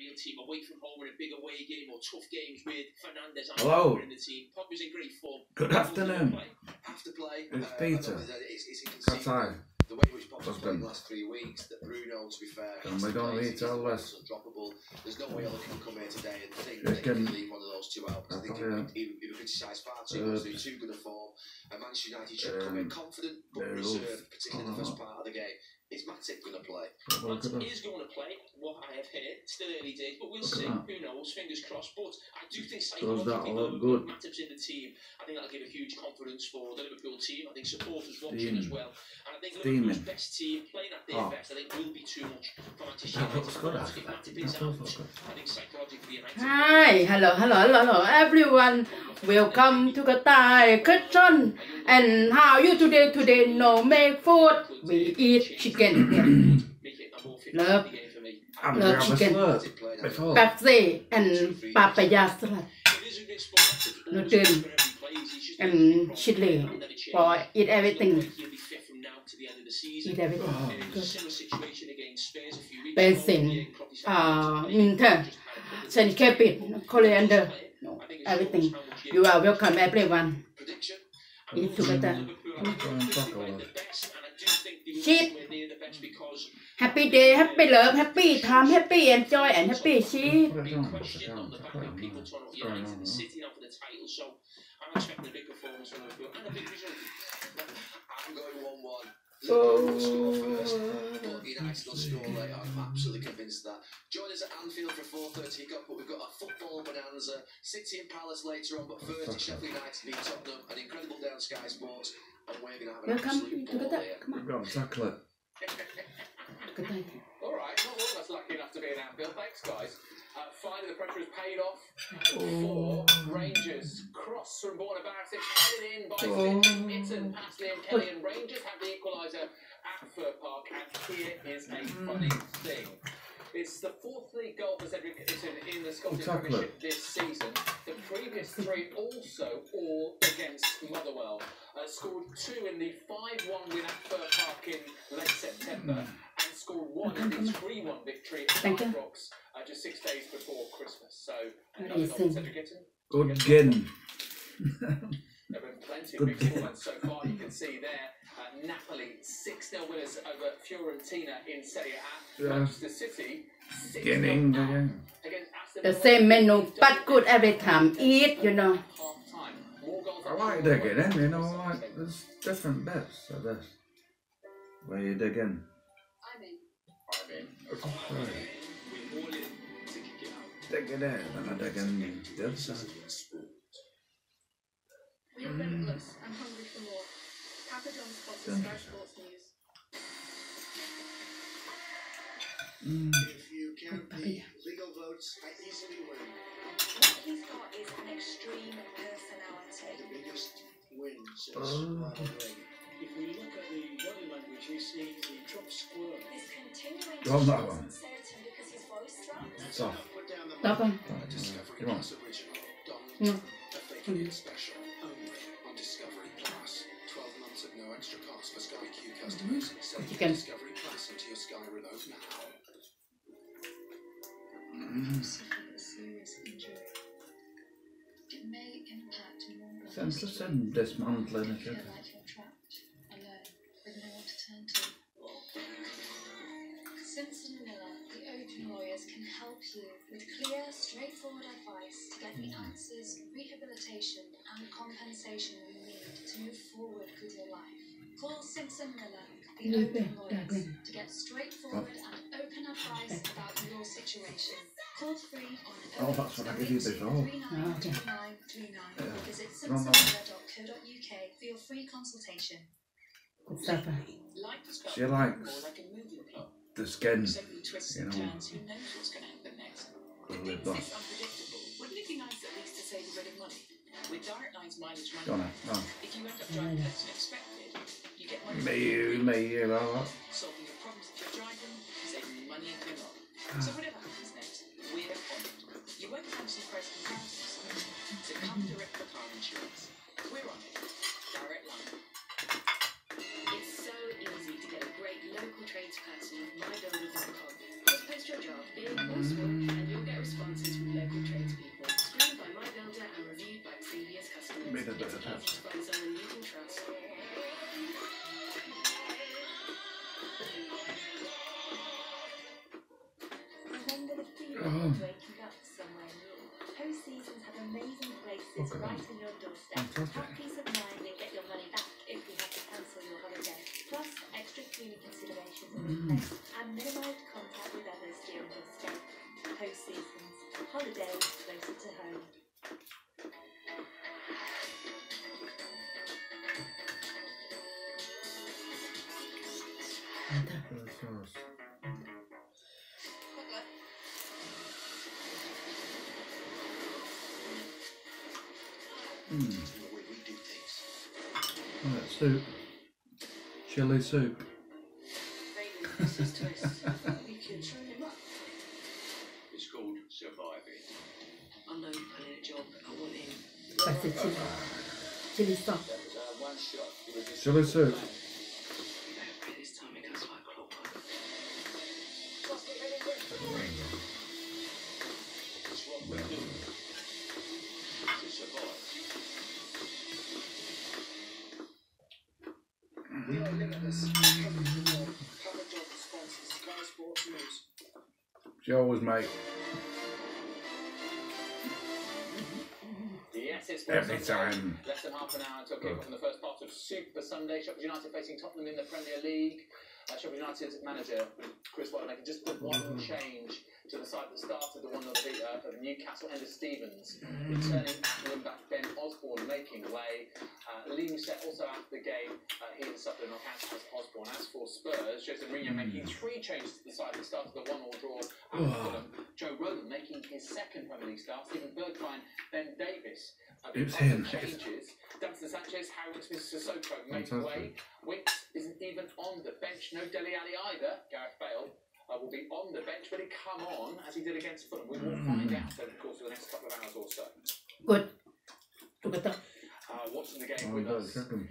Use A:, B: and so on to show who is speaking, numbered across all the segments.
A: real team away from home in a big away game or tough games with Fernandes and
B: Hello.
A: In the team. Pogba's in great form.
B: Good afternoon.
C: Have to play.
B: It's
C: uh,
B: Peter.
C: I know that It's, it's inconceivable. The way in which Pogba's
B: Husband.
C: played the last three weeks, that Bruno, to be fair,
B: And
C: to
B: gonna
C: play.
B: eat
C: He's
B: all
C: undroppable. There's no way I can come here today and think he
B: can-
C: leave one of those two out. 'cause I think he would, he, would- he would criticise far too
B: Uh,
C: much. He's too good a form. And Manchester United should come in
B: um,
C: confident but reserved, particularly in the first
B: uh,
C: part of the game. Is Matip going to play?
B: Oh, well,
A: Matip is going to play, what I have heard. Still early days, but we'll see.
B: that.
A: Who knows? Fingers crossed. But I do think
B: Does that
A: psychologically,
B: look
A: though,
B: good?
A: Matip's in the team. I think that'll give a huge confidence for the Liverpool team. I think supporters watching as well. And I think
B: Steaming.
A: Liverpool's best team playing at their
B: Oh.
A: best, I think will be too much for Manchester
B: That
A: United.
B: looks good,
A: If
B: actually.
A: Matip
B: That
A: is
B: does
A: out,
B: look good.
A: I think psychologically United.
D: Hi, hello, hello, hello, hello, everyone. Welcome to the Thai kitchen. And how are you today? Today no make food. We eat chicken. here.
A: Make it
D: Love.
A: 50-50 game for me.
B: I'm
D: Love
B: gonna have a
D: chicken.
B: slurp
C: Matip played
B: before.
D: Pepsi and papaya salad.
A: It is a good spot. Matip
D: No
A: always
D: tin.
A: goes wherever he plays. He's just
D: And chili.
A: and then it changes.
D: Boy, eat everything.
A: There's no way he'll be fit from now to the end of the season.
B: Oh.
A: It was a similar situation against Spurs a few weeks ago. He probably said
D: uh,
A: he
D: mint,
A: just had a couple of
D: Send cabbage, coriander. No,
A: I think it
D: everything.
A: shows how much he
D: You are welcome, everyone. Eat together.
A: Liverpool are obviously playing the best, and I do think they will
D: Cheap.
A: be somewhere near the best because
D: Happy day, happy love, happy time, happy enjoy, and happy cheap.
B: Put it
A: being
B: down, put it
A: questioned
B: down,
A: on the back
B: put it
A: of people
B: down.
A: turning up
B: Sorry,
A: United
B: no,
A: and
B: no.
A: City now for the title, so I'm expecting a big performance from Liverpool and a big result.
C: I'm going 1 1.
D: Oh.
C: Liverpool score first, but United will score later. I'm absolutely convinced of that. Join us at Anfield for 4.30 kick-off, but we've got a football bonanza. City and Palace later on, but first, Sheffield United beat Tottenham, an incredible day on Sky Sports, and we're going to have an
D: Welcome
C: absolute
D: to the
C: ball
D: Thai.
C: here.
D: Come on.
B: We've got chocolate.
D: Good night.
E: All right, not all of us lucky enough to be in Anfield. Thanks, guys. Uh, finally, the pressure has paid off for Rangers. Cross from Borna Barisic, headed in by
B: Oh.
E: Finn Itten, past Liam Kelly, and Rangers have the equaliser at Fir Park. And here is a funny thing. It's the fourth league goal for Cedric Itten in the Scottish
B: Chocolate.
E: Premiership this season. The previous three also all against Motherwell. Uh, scored two in the 5-1 win at Fir Park in late September and scored one in the 3-1 victory at
D: Thank you.
E: Ibrox uh, just six days before Christmas. So,
D: What
E: another
D: do you
E: goal
D: think?
E: for Cedric Itten.
B: Good gin.
E: There have been plenty of
B: Good
E: big
B: game.
E: so far. You can see there, uh, Napoli 6-0 winners over Fiorentina in Serie A.
B: Yeah.
E: Manchester City 6
B: Getting the
E: against
D: The same menu, but good every time. Eat, you know.
E: Half-time. More goals
B: I like
E: half-time.
B: digging in, you know, like, there's different bits of this. Where you dig in.
E: I'm in.
B: Right.
A: We're in to kick it.
B: Dig it in, and I dig in the other side.
F: We
B: Mm.
C: If you count the legal votes, I easily win.
F: What he's got is an extreme personality.
C: The biggest win since
B: Oh.
C: Ronald Reagan.
G: If we look at the body language, we see the Trump squirm.
F: He's continuing
B: Love that one.
F: because his voice dropped.
C: Put down the
D: Stop on.
C: Discovery
B: Come on.
C: Plus original.
D: No.
C: A fake news special.
F: With no one to turn to. Simpson Millar, the Open Lawyers, can help you with clear, straightforward advice to get the answers, rehabilitation, and compensation you need to move forward with your life. Call Simpson Millar, the Open
D: it,
F: Lawyers, to get straightforward and open advice about your situation. Call free on
B: Oh, that's what I give you before.
F: 393939.
B: Yeah.
F: Visit
B: No, no.
F: simpsonmillar.co.uk for your free consultation.
D: Good stuff.
A: Like Discovery,
B: She likes
A: or like a movie plot.
B: the skin.
A: So many twists
B: You know.
A: turns, who knows what's going to happen next?
B: With
A: With
B: that.
A: things this unpredictable, wouldn't it at least to save a bit of money? With Direct Line's mileage
B: Go on,
A: money,
B: then. Go on.
A: if you end up driving less than expected, Meio. So whatever happens next, we're on it. You won't so come direct for car insurance. We're on it. Direct line.
H: It's so easy to get a great local tradesperson on mybuilder.com. Just post your job, big or small, and you'll
B: get
H: responses from local tradespeople. Screened by and reviewed by previous customers. To find someone you can trust. Places
B: Look at
H: right on your doorstep. Have peace of mind and get your money back if you have to cancel your holiday. Plus, extra cleaning considerations are in
B: Mm.
H: place and minimised contact with others during your stay. Post seasons, Holidays
B: soup. Chili soup.
A: This is tastes. We can train him up.
C: It's called surviving.
A: I know you're pulling a job. I want him.
D: That's the chili. Chili sauce.
E: That was uh,
A: time.
E: Less than half an hour until kick-off in the first part of Super Sunday. Sheffield United facing Tottenham in the Premier League. Uh, Sheffield United manager Chris Wilder just the one change to the side that started the 1 0 beat uh, of Newcastle. Enda Stevens returning wing back. Ben Osborne making way. Uh, Lys Mousset also out of the game. Uh, he and Sutherland knock out as Osborne. As for Spurs, Jose Mourinho making three changes to the side that started the 1 0 draw at Fulham. Joe Rodon making his second Premier League start. Steven Bergwijn, Ben Davies. Uh,
B: It's him.
E: Changes. Davinson Sanchez, Harry Smith, Sissoko make way. Winks isn't even on the bench. No Dele Alli either. Gareth Bale uh, will be on the bench. Will he come on as he did against Fulham? We will find out over the course of the next couple of hours or so.
D: Good. Together.
E: Uh, watching the game
B: Oh,
E: with us
B: chicken.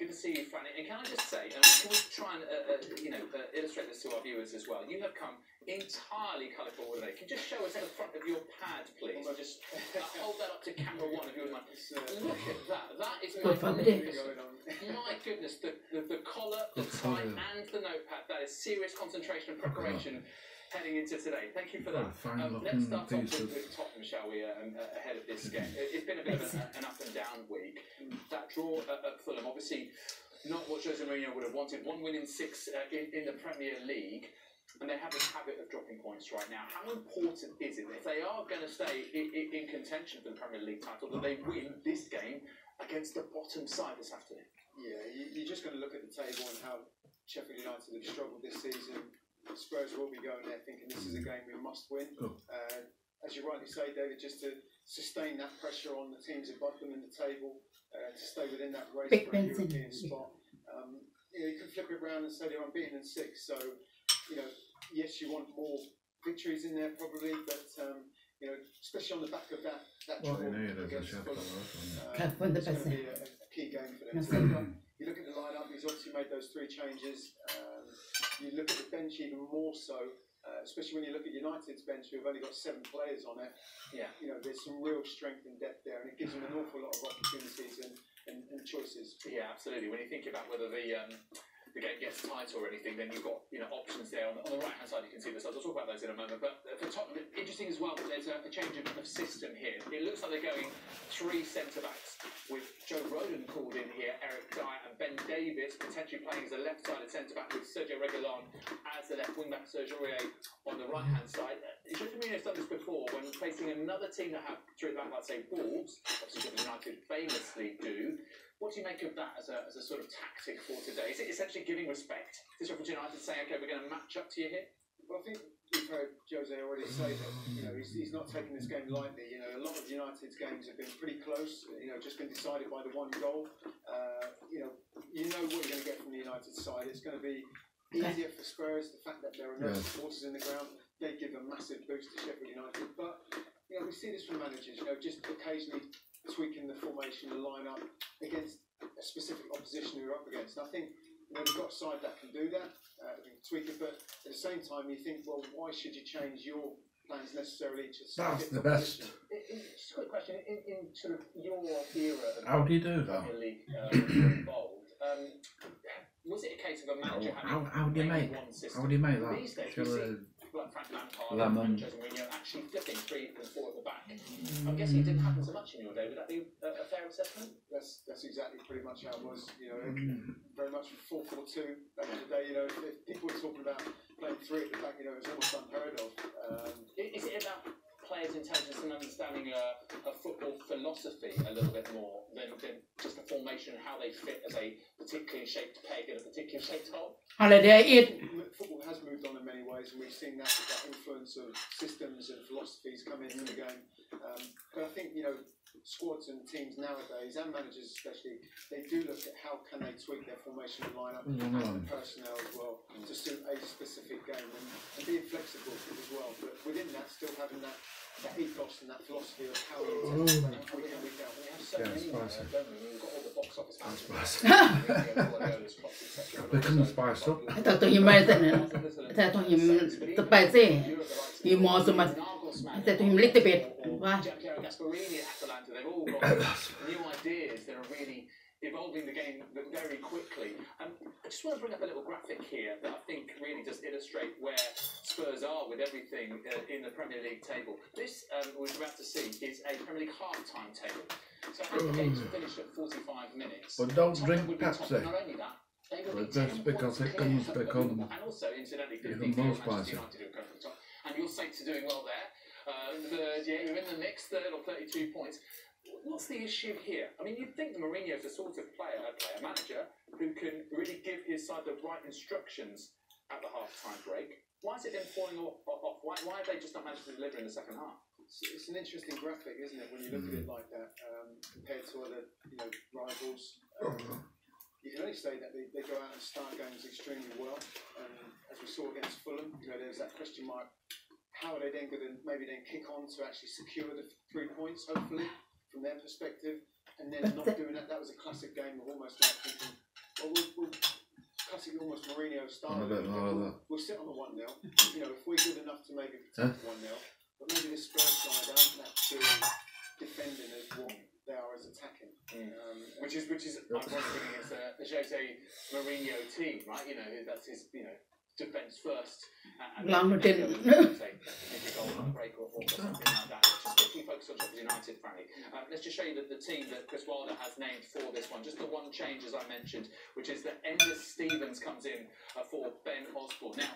E: Is Francis Fernando. Good to see you, Franny. And can I just say, um, can we try and uh, uh, you know uh, illustrate this to our viewers as well? You have come entirely colourful today. Can you just show us the front of your pad, please? Just uh, hold that up to camera one if you would mind. Look at that. That is
D: Good family.
E: magnificent. My goodness, the, the, the collar, the tie, and the notepad. That is serious concentration and preparation heading into today. Thank you for that.
B: What a fine
E: Um, let's start off with, with Tottenham, shall we, uh, um, uh, ahead of this game. It- It's been a bit of an, an up and down week. That draw at, at Fulham, obviously, not what Jose Mourinho would have wanted. One win in six uh, in, in the Premier League. And they have this habit of dropping points right now. How important is it if they are going to stay in, in, in contention for the Premier League title that they win this game against the bottom side this afternoon?
G: Yeah, you're just going to look at the table and how Sheffield United have struggled this season. Spurs will be going there thinking this is a game we must win.
B: Oh.
G: Uh, as you rightly say, David, just to sustain that pressure on the teams above them in the table, uh, to stay within that race
D: Big
G: for a European
D: yeah.
G: spot. Um, you know, you can flip it around and say they're unbeaten in six. So, you know, yes, you want more victories in there probably, but um, you know, especially on the back of that that
B: What
G: draw
B: they need
G: against
B: chef
G: Fulham, uh,
D: the
G: it's going to be a, a key game for them.
D: Yes,
G: today.
D: sir.
G: You look at the lineup; he's obviously made those three changes. Um, you look at the bench even more so, uh, especially when you look at United's bench, who've only got seven players on it.
E: Yeah.
G: You know, there's some real strength and depth there, and it gives them an awful lot of opportunities and, and, and choices.
E: Yeah, absolutely. When you think about whether the um, the game gets tight or anything, then you've got you know options there. On the, on the right hand side, you can see the sides. I'll talk about those in a moment. But for Tottenham, interesting as well that there's a, a change of, of system here. It looks like they're going three centre backs with Joe Rodon called in here, Eric Dier and Ben Davies potentially playing as a left sided centre back with Sergio Reguilon as the left wing back, Sergio Aurier on the right hand side. Jose Mourinho's done this before when facing another team that have three at the back, like say Wolves, obviously Sheffield United famously do. What do you make of that as a, as a sort of tactic for today? Is it essentially giving respect to Sheffield United saying, okay, we're going to match up to you here?
G: Well, I think we've heard Jose already say that you know he's, he's not taking this game lightly. You know, a lot of United's games have been pretty close. You know, just been decided by the one goal. Uh, you know, you know what you're going to get from the United side. It's going to be easier for Spurs. The fact that there are no
B: Yeah.
G: supporters in the ground, they give a massive boost to Sheffield United. But you know, we see this from managers. You know, just occasionally tweaking the formation, the lineup against a specific opposition you're up against. And I think you know, they've got a side that can do that, uh, can tweak it, but at the same time, you think, well, why should you change your plans necessarily to
B: That's the best.
E: I- I- Just a quick question. In, in sort of your era of
B: How do you do that?
E: League uh, when you were involved, um, was it a case of a
B: How,
E: manager
B: how,
E: having
B: how do you
E: maybe
B: make
E: one system?
B: how do you make that?
E: These days, we
B: Shall
E: see
B: I-
E: like Frank Lampard
B: Lemon.
E: and Jose Mourinho actually flipping three and four at the back. I'm guessing it didn't happen so much in your day. Would that be a, a fair assessment?
G: That's that's exactly pretty much how it was. You know, very much four four two back in the day. You know, if, if people were talking about playing three at the back, you know, it's was almost unheard of. Um,
E: I- Is it about players' intelligence and understanding a, a football philosophy a little bit more than, than just the formation and how they fit as a particularly shaped peg in a particularly shaped hole?
D: holiday it
G: m- football has moved on in many ways, and we've seen that with that influence of systems and philosophies come into the game. Um, but I think you know squads and teams nowadays, and managers especially, they do look at how can they tweak their formation and lineup and the personnel as well to suit a specific game and, and being flexible as well. But within that, still having that, that ethos and that philosophy of how you intend to play week in week out.
E: We have so
B: Yeah,
E: many now,
B: spicy.
E: don't we? We've got all the box office managers.
B: They come spiced up.
D: I thought you might have I thought him spicy eh? You more so much I thought him little bit why
E: Gasperini at Atalanta, they've all got new ideas that are really evolving the game very quickly. Um, I just want to bring up a little graphic here that I think really does illustrate where Spurs are with everything uh, in the Premier League table. This, um, we're about to see, is a Premier League half-time table. So as the game's finished at 45 minutes,
B: But don't drink. Pepsi.
E: Not only that, they
B: But
E: be
B: that's because it comes become
E: Liverpool. And also, incidentally,
B: even
E: 15
B: more
E: clear of Manchester
B: spicy.
E: United go for the top. And your Saints are doing well there. Uh, third, yeah, you're in the next third or 32 points. What's the issue here? I mean, you'd think that Mourinho's the sort of player, a player manager, who can really give his side the right instructions at the half-time break. Why has it been falling off? off? Why, why have they just not managed to deliver in the second half?
G: It's, it's an interesting graphic, isn't it, when you look at it like that, um, compared to other, you know, rivals. Um, you can only say that they, they go out and start games extremely well. Um, as we saw against Fulham, you know, there's that question mark. How are they then going to maybe then kick on to actually secure the three points, hopefully, from their perspective? And then not doing that, that was a classic game of almost like thinking, well, we'll, we'll classic almost Mourinho style.
B: I'm bit
G: we'll,
B: like that.
G: we'll sit on the 1 0. You know, if we're good enough to maybe protect 1 0, but maybe the Spurs side aren't that good defending as what they are as attacking. Um,
E: Which is which is ironic against a, a Jose Mourinho team, right? You know, that's his you know defence first. And, and
D: didn't.
E: say make a goal on break or, or something like that. Just quickly focus on Sheffield United, Franny. Uh, let's just show you the, the team that Chris Wilder has named for this one. Just the one change, as I mentioned, which is that Enda Stevens comes in uh, for Ben Osborne. Now,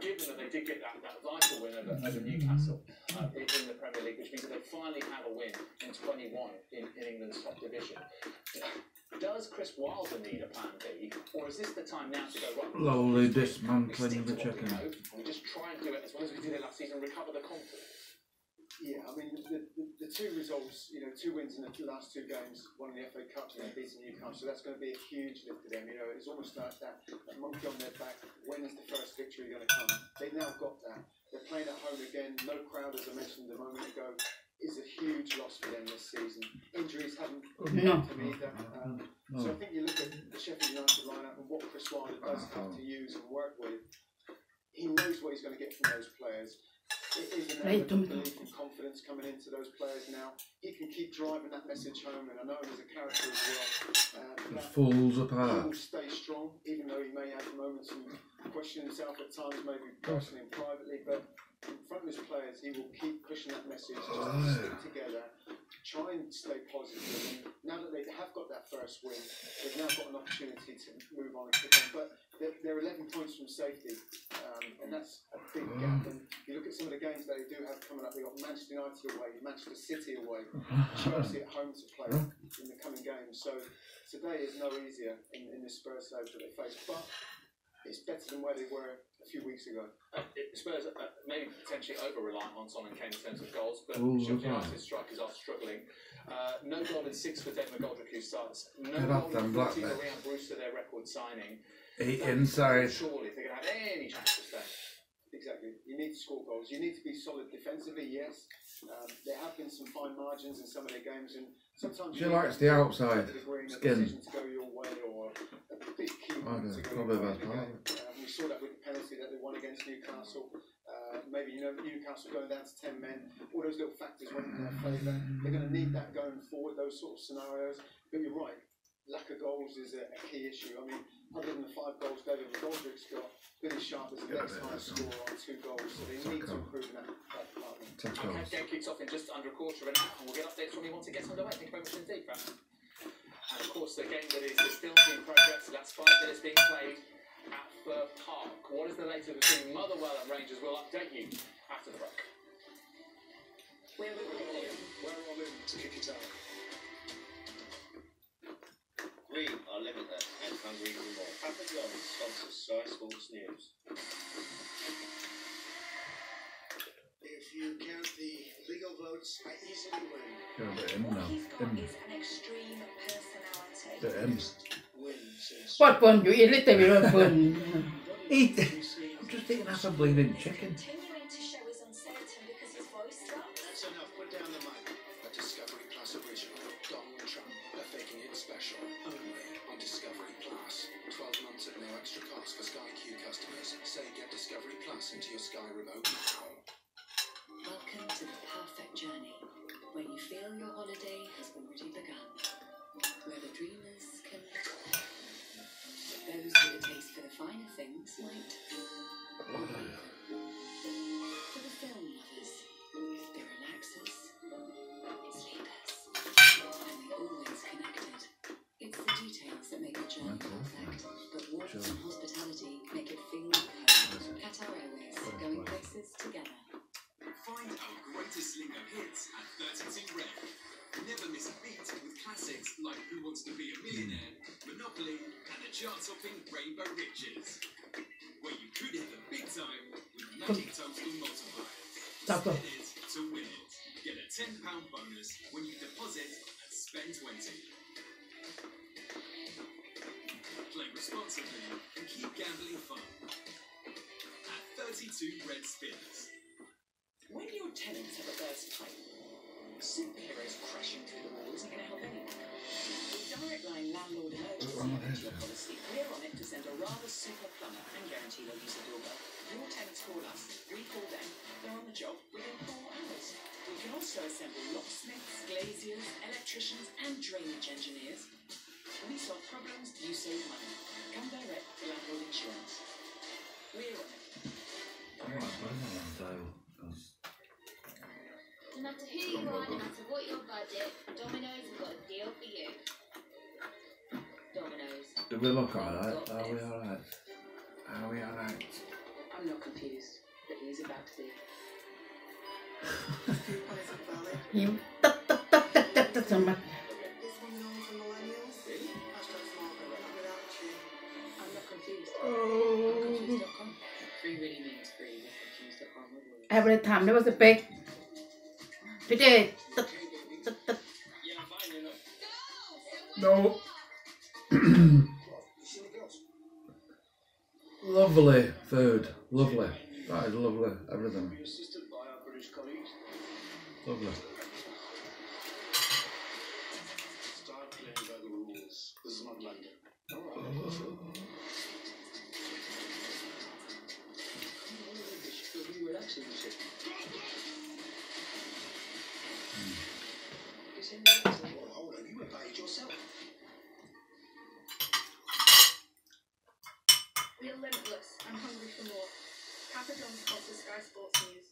E: given that they did get that, that vital win over, over Newcastle uh, in, the Premier League, which means that they finally have a win in 21 in, in England's top division. Does Chris Wilder need a plan B, or is this the time now to go right?
B: Slowly
E: we
B: dismantling the chicken.
E: we just try and do it as well as we did it last season, recover the confidence.
G: Yeah, I mean, the, the, the two results, you know, two wins in the last two games, one in the FA Cup and then beating Newcastle, so that's going to be a huge lift for them. You know, it's almost like that, that monkey on their back. When is the first victory going to come? They've now got that. They're playing at home again. No crowd, as I mentioned a moment ago, is a huge loss for them this season. Injuries haven't
D: No.
G: to me either. Um, So I think you look at the Sheffield United lineup and what Chris Wilder does have to use and work with. He knows what he's going to get from those players. It is an
D: Right,
G: element of
D: Dominic.
G: belief and confidence coming into those players now. He can keep driving that message home, and I know as a character as well. Uh,
B: it falls
G: he
B: apart.
G: will stay strong, even though he may have moments and question himself at times, maybe personally and privately. But in front of his players, he will keep pushing that message, just to oh. stick together, try and stay positive. And now that they have got that first win, they've now got an opportunity to move on and kick on. But they're, they're 11 points from safety, um, and that's a big gap. And you look at some of the games that they do have coming up. They've got Manchester United away, Manchester City away, Chelsea at home to play in the coming games. So today is no easier in, in this Spurs side that they face, but it's better than where they were a few weeks ago.
E: Uh, it- Spurs uh, maybe potentially over reliant on Son and Kane in terms of goals, but
B: Ooh,
E: Sheffield
B: okay.
E: United strikers are struggling. Uh, no goal in six for Dave McGoldrick, who starts. No
B: Get
E: goal
B: off them
E: in
B: black
E: 14 for. Ryan Brewster, their record signing. That-
B: inside.
E: Surely, if they're going to have any chance stay.
G: Exactly. You need to score goals. You need to be solid defensively, yes. Um, there have been some fine margins in some of their games, and sometimes
B: She
G: you
B: likes the outside
G: degree and a
B: skin.
G: to go your way or a big key
B: I do,
G: to go
B: probably
G: your way in
B: that's
G: Um, we saw that with the penalty that they won against Newcastle. Uh, maybe you know Newcastle going down to ten men. All those little factors went in their favour. They're going to need that going forward. Those sort of scenarios. But you're right. lack of goals is a, a key issue. I mean, other than the five goals David McGoldrick's got, Billy Sharp is the
B: Yeah,
G: next
B: but
G: highest scorer on two goals, so they need to improve in that, that department.
B: Ten
E: Okay,
B: goals.
E: game kicks off in just under a quarter of an hour, and we'll get updates when we want to get underway. Thank you very much indeed, Fran. And of course, the game that is still in progress, that's five minutes being played at Fir Park. What is the latest between Motherwell and Rangers? We'll update you after the break.
C: We're all in. We're all in to kick it out.
I: We are limitless and Sky Sports News.
C: If you count the legal votes, I easily win.
B: Yeah, the
H: M
B: now. M.
C: The M.
D: What bun? You eat it, you don't bun.
B: Eat. I'm just thinking that's a bleeding chicken.
C: Discovery into your Sky remote now.
J: Welcome to the perfect journey, where you feel your holiday has already begun. Where the dreamers can. Those with a taste for the finer things might.
K: Mm. Classics like Who Wants to Be a Millionaire, Monopoly, and the chart-topping Rainbow Riches. Where you could have the big time with Magic Total Multipliers.
D: Stop
K: Spend
D: it.
K: it to win it. Get a £10 bonus when you deposit and spend 20. Play responsibly and keep gambling fun. At 32 Red Spins.
A: When your tenants have a burst pipe, superheroes crashing through the wall isn't going to help anyone. Direct Line Landlord
B: this?
A: Policy, we're on it to send a rather super plumber and guarantee they'll use a doorbell. Your tenants call us, we call them, they're on the job within four hours. We can also assemble locksmiths, glaziers, electricians, and drainage engineers. We solve problems, you save money. Come direct to Landlord Insurance. We're on it
L: matter who you are, no matter what your budget, Domino's has got a deal for you. Domino's.
B: Did we look alright? Are we alright? Are we alright?
A: I'm not confused, but he's about to be.
D: you.
A: Somebody.
D: Every time there was a big
K: know.
B: No. lovely food. Lovely. That is lovely. Everything. Lovely.
L: Papa John Sky Sports News.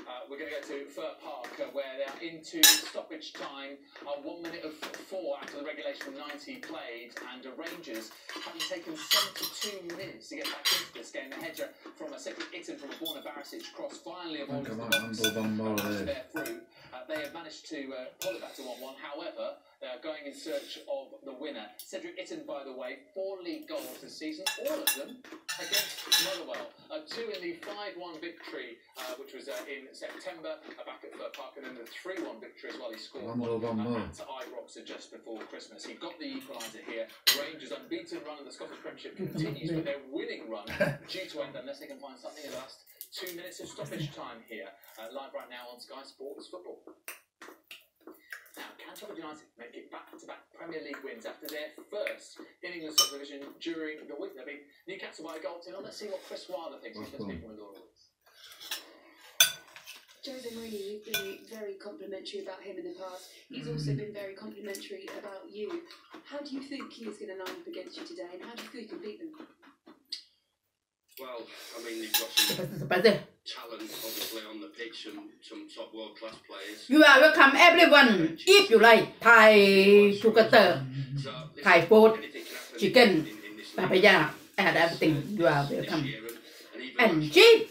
E: Uh, we're going to go to Fir Park, uh, where they are into stoppage time. Uh, one minute of four after the regulation of 90 played, and the Rangers, having taken 72 minutes to get back into this game, the hedger from a second Itten from a Borna Barisic cross finally avoided
B: Come
E: the box
B: handle one more
E: and they're. Uh, they have managed to uh, pull it back to 1 1. However, are going in search of the winner. Cedric Itten, by the way, four league goals this season, all of them against Motherwell. Uh, two in the 5 1 victory, uh, which was uh, in September, uh, back at Fir Park, and then the 3 1 victory as well. He scored
B: One more, one more.
E: at Ibrox just before Christmas. He got the equaliser here. Rangers' unbeaten run in the Scottish Premiership continues, but their winning run due to end unless they can find something in the last two minutes of stoppage time here. Uh, live right now on Sky Sports Football. Now, can United make it back-to-back Premier League wins after their first in England's top division during the week? They beat Newcastle by a goal to nil. Let's see what Chris Wilder thinks. He's been speaking with Laura Woods.
A: Jose Mourinho, you've been very complimentary about him in the past. He's mm. also been very complimentary about you. How do you think he is going to line up against you today, and how do you feel you can beat them?
I: Well, I mean, they've got some
D: Spicy.
I: talent, obviously, on the pitch, some, some top world class players.
D: You are welcome everyone. If you like Thai together,
I: So,
D: Thai food,
I: anything can happen
D: chicken,
I: in, in this league.
D: papaya, and everything, you are welcome.
I: This year, and, and even
D: And
I: last
D: cheap.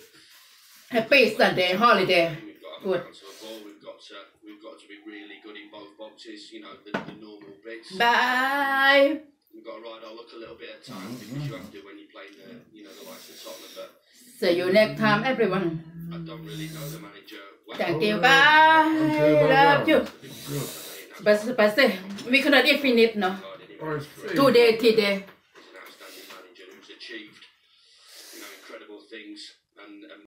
D: Happy Sunday holiday.
I: year, we've got to
D: Good.
I: bounce the ball. We've got to, we've got to be really good in both boxes. You know, the, the normal bits.
D: Bye.
I: We've got to ride our luck a little bit at times because you have to when you play the, you know, the likes of Tottenham. But
D: See you next time, everyone.
I: I don't really know the manager well.
D: Thank you. Bye. Love you.
B: Good.
D: Spicy, spicy. Eh, we cannot eat finish, no.
B: Oh, it's free.
D: Two day, three day.
I: He's an outstanding manager who's achieved, you know, incredible things and, and